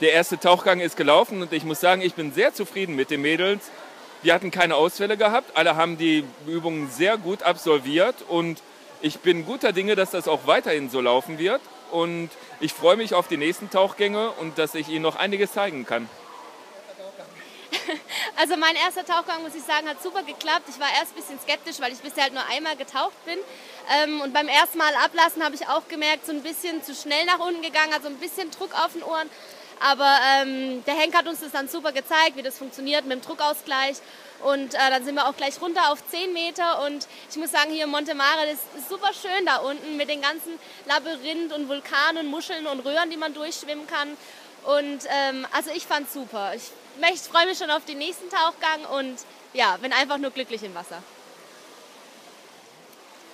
der erste Tauchgang ist gelaufen und ich muss sagen, ich bin sehr zufrieden mit den Mädels. Wir hatten keine Ausfälle gehabt, alle haben die Übungen sehr gut absolviert und ich bin guter Dinge, dass das auch weiterhin so laufen wird. Und ich freue mich auf die nächsten Tauchgänge und dass ich Ihnen noch einiges zeigen kann. Also mein erster Tauchgang, muss ich sagen, hat super geklappt. Ich war erst ein bisschen skeptisch, weil ich bisher halt nur einmal getaucht bin. Ähm, und beim ersten Mal ablassen habe ich auch gemerkt, so ein bisschen zu schnell nach unten gegangen, also ein bisschen Druck auf den Ohren. Aber ähm, der Henk hat uns das dann super gezeigt, wie das funktioniert mit dem Druckausgleich. Und äh, dann sind wir auch gleich runter auf 10 Meter. Und ich muss sagen, hier in Montemare, das ist super schön da unten mit den ganzen Labyrinth und Vulkanen, Muscheln und Röhren, die man durchschwimmen kann. Und ähm, also ich fand es super. Ich, ich freue mich schon auf den nächsten Tauchgang und ja, bin einfach nur glücklich im Wasser.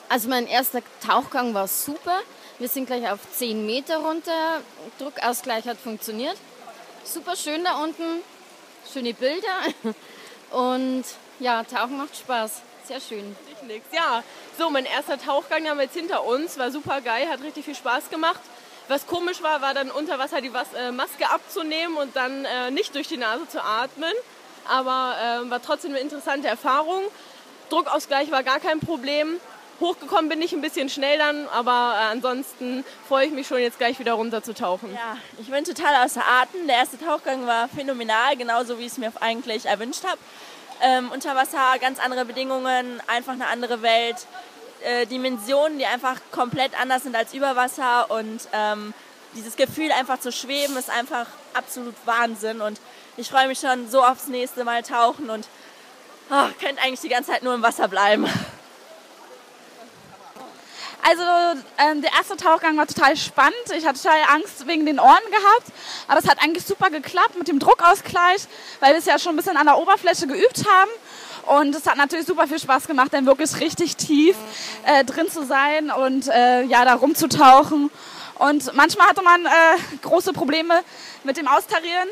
Also mein erster Tauchgang war super. Wir sind gleich auf 10 Meter runter. Druckausgleich hat funktioniert. Super schön da unten. Schöne Bilder. Und ja, Tauchen macht Spaß. Sehr schön. Ich. Ja, so mein erster Tauchgang haben wir jetzt hinter uns. War super geil, hat richtig viel Spaß gemacht. Was komisch war, war dann unter Wasser die äh, Maske abzunehmen und dann äh, nicht durch die Nase zu atmen. Aber äh, war trotzdem eine interessante Erfahrung. Druckausgleich war gar kein Problem. Hochgekommen bin ich ein bisschen schnell dann, aber äh, ansonsten freue ich mich schon jetzt gleich wieder runter zu tauchen. Ja, ich bin total außer Atem. Der erste Tauchgang war phänomenal, genauso wie ich es mir eigentlich erwünscht habe. Ähm, unter Wasser ganz andere Bedingungen, einfach eine andere Welt, äh, Dimensionen, die einfach komplett anders sind als über Wasser und ähm, dieses Gefühl einfach zu schweben ist einfach absolut Wahnsinn und ich freue mich schon so aufs nächste Mal tauchen und oh, könnte eigentlich die ganze Zeit nur im Wasser bleiben. Also ähm, der erste Tauchgang war total spannend. Ich hatte total Angst wegen den Ohren gehabt. Aber es hat eigentlich super geklappt mit dem Druckausgleich, weil wir es ja schon ein bisschen an der Oberfläche geübt haben. Und es hat natürlich super viel Spaß gemacht, dann wirklich richtig tief äh, drin zu sein und äh, ja, da rumzutauchen. Und manchmal hatte man äh, große Probleme mit dem Austarieren,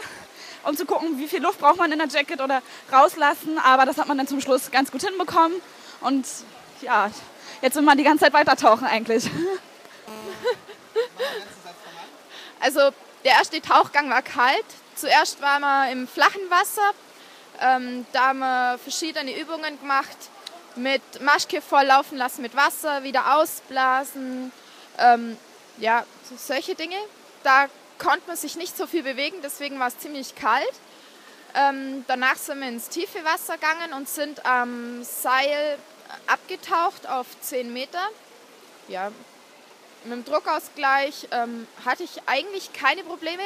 um zu gucken, wie viel Luft braucht man in der Jacket oder rauslassen. Aber das hat man dann zum Schluss ganz gut hinbekommen. Und ja, Jetzt will man die ganze Zeit weiter tauchen eigentlich. Also der erste Tauchgang war kalt. Zuerst waren wir im flachen Wasser. Ähm, da haben wir verschiedene Übungen gemacht. Mit Maschke volllaufen lassen mit Wasser, wieder ausblasen. Ähm, ja, so solche Dinge. Da konnte man sich nicht so viel bewegen, deswegen war es ziemlich kalt. Ähm, danach sind wir ins tiefe Wasser gegangen und sind am Seil abgetaucht auf 10 Meter. Ja, mit dem Druckausgleich ähm, hatte ich eigentlich keine Probleme.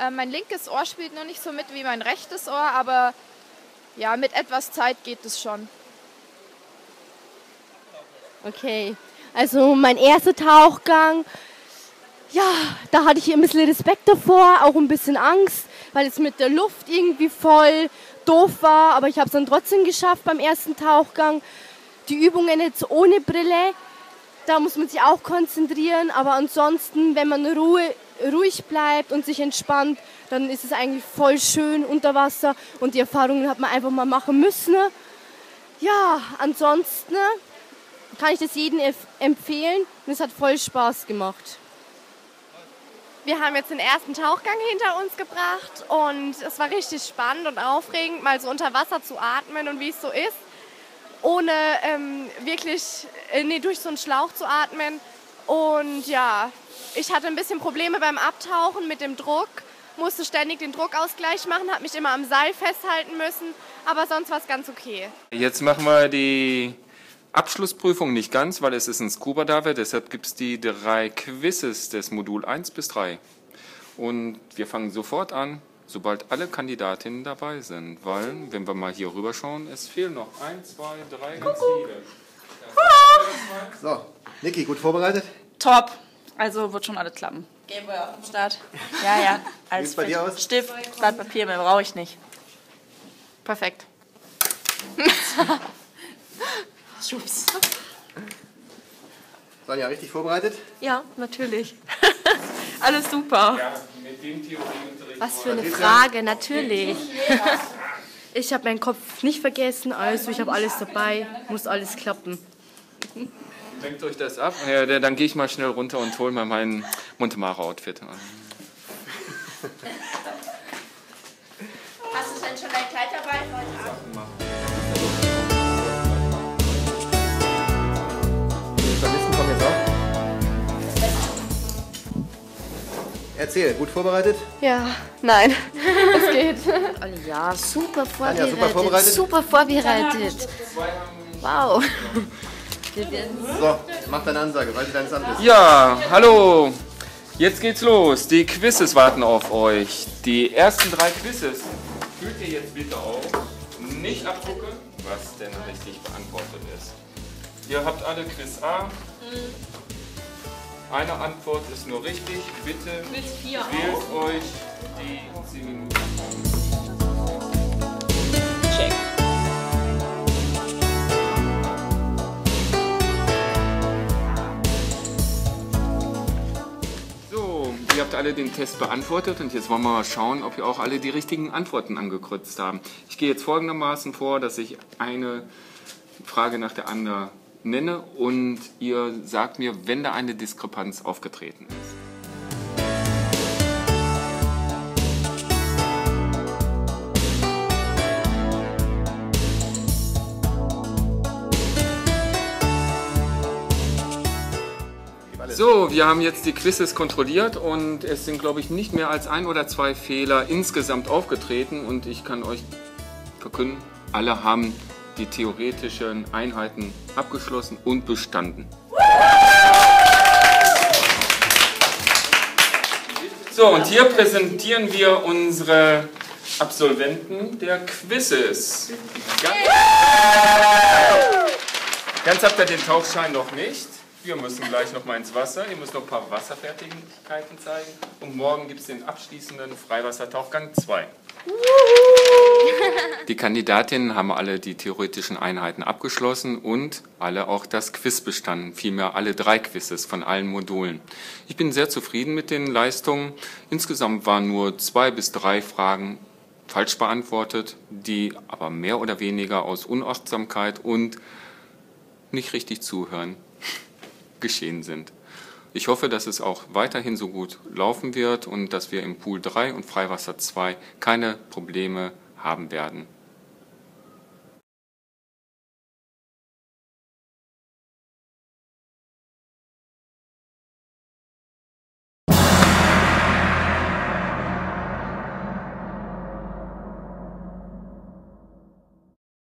Äh, mein linkes Ohr spielt noch nicht so mit wie mein rechtes Ohr, aber ja, mit etwas Zeit geht es schon. Okay, also mein erster Tauchgang, ja, da hatte ich ein bisschen Respekt davor, auch ein bisschen Angst, weil es mit der Luft irgendwie voll doof war, aber ich habe es dann trotzdem geschafft beim ersten Tauchgang die Übungen jetzt ohne Brille, da muss man sich auch konzentrieren, aber ansonsten, wenn man Ruhe, ruhig bleibt und sich entspannt, dann ist es eigentlich voll schön unter Wasser und die Erfahrungen hat man einfach mal machen müssen. Ja, ansonsten kann ich das jedem empfehlen und es hat voll Spaß gemacht. Wir haben jetzt den ersten Tauchgang hinter uns gebracht und es war richtig spannend und aufregend, mal so unter Wasser zu atmen und wie es so ist ohne ähm, wirklich äh, nee, durch so einen Schlauch zu atmen. Und ja, ich hatte ein bisschen Probleme beim Abtauchen mit dem Druck, musste ständig den Druckausgleich machen, habe mich immer am Seil festhalten müssen, aber sonst war es ganz okay. Jetzt machen wir die Abschlussprüfung nicht ganz, weil es ist ein Scuba Diver, deshalb gibt es die drei Quizzes des Modul 1 bis 3. Und wir fangen sofort an sobald alle Kandidatinnen dabei sind. Weil, wenn wir mal hier rüber schauen, es fehlen noch ein, zwei, drei, ganz viele. So, Niki, gut vorbereitet? Top. Also wird schon alles klappen. Gameboy auf dem Start. Ja, ja. Alles Wie bei dir aus? Stift, Blatt Papier, mehr brauche ich nicht. Perfekt. Schubs. Sonja, richtig vorbereitet? Ja, natürlich. Alles super. Ja, mit dem Theorieunterricht. Was für eine Frage, natürlich. Ich habe meinen Kopf nicht vergessen, also ich habe alles dabei, muss alles klappen. Denkt euch das ab. Ja, dann gehe ich mal schnell runter und hole mal mein Montemaro-Outfit an. Erzähl, gut vorbereitet? Ja, nein, es geht. Ja, super Anja, vorbereitet. super vorbereitet? Super vorbereitet. Wow. So, mach deine Ansage, weil du deines Amtes. Ja, hallo. Jetzt geht's los. Die Quizzes warten auf euch. Die ersten drei Quizzes führt ihr jetzt bitte auf. Nicht abgucken, was denn richtig beantwortet ist. Ihr habt alle Quiz A. Eine Antwort ist nur richtig. Bitte wählt euch die 10 Minuten. So, ihr habt alle den Test beantwortet und jetzt wollen wir mal schauen, ob ihr auch alle die richtigen Antworten angekreuzt haben. Ich gehe jetzt folgendermaßen vor, dass ich eine Frage nach der anderen nenne und ihr sagt mir, wenn da eine Diskrepanz aufgetreten ist. So, wir haben jetzt die Quizzes kontrolliert und es sind, glaube ich, nicht mehr als ein oder zwei Fehler insgesamt aufgetreten und ich kann euch verkünden, alle haben die theoretischen Einheiten abgeschlossen und bestanden. So, und hier präsentieren wir unsere Absolventen der Quizzes. Ganz, ganz habt ihr den Tauchschein noch nicht. Wir müssen gleich noch mal ins Wasser. Ihr müsst noch ein paar Wasserfertigkeiten zeigen. Und morgen gibt es den abschließenden Freiwassertauchgang 2. Die Kandidatinnen haben alle die theoretischen Einheiten abgeschlossen und alle auch das Quiz bestanden, vielmehr alle drei Quizzes von allen Modulen. Ich bin sehr zufrieden mit den Leistungen. Insgesamt waren nur zwei bis drei Fragen falsch beantwortet, die aber mehr oder weniger aus Unachtsamkeit und nicht richtig zuhören geschehen sind. Ich hoffe, dass es auch weiterhin so gut laufen wird und dass wir im Pool 3 und Freiwasser 2 keine Probleme haben werden.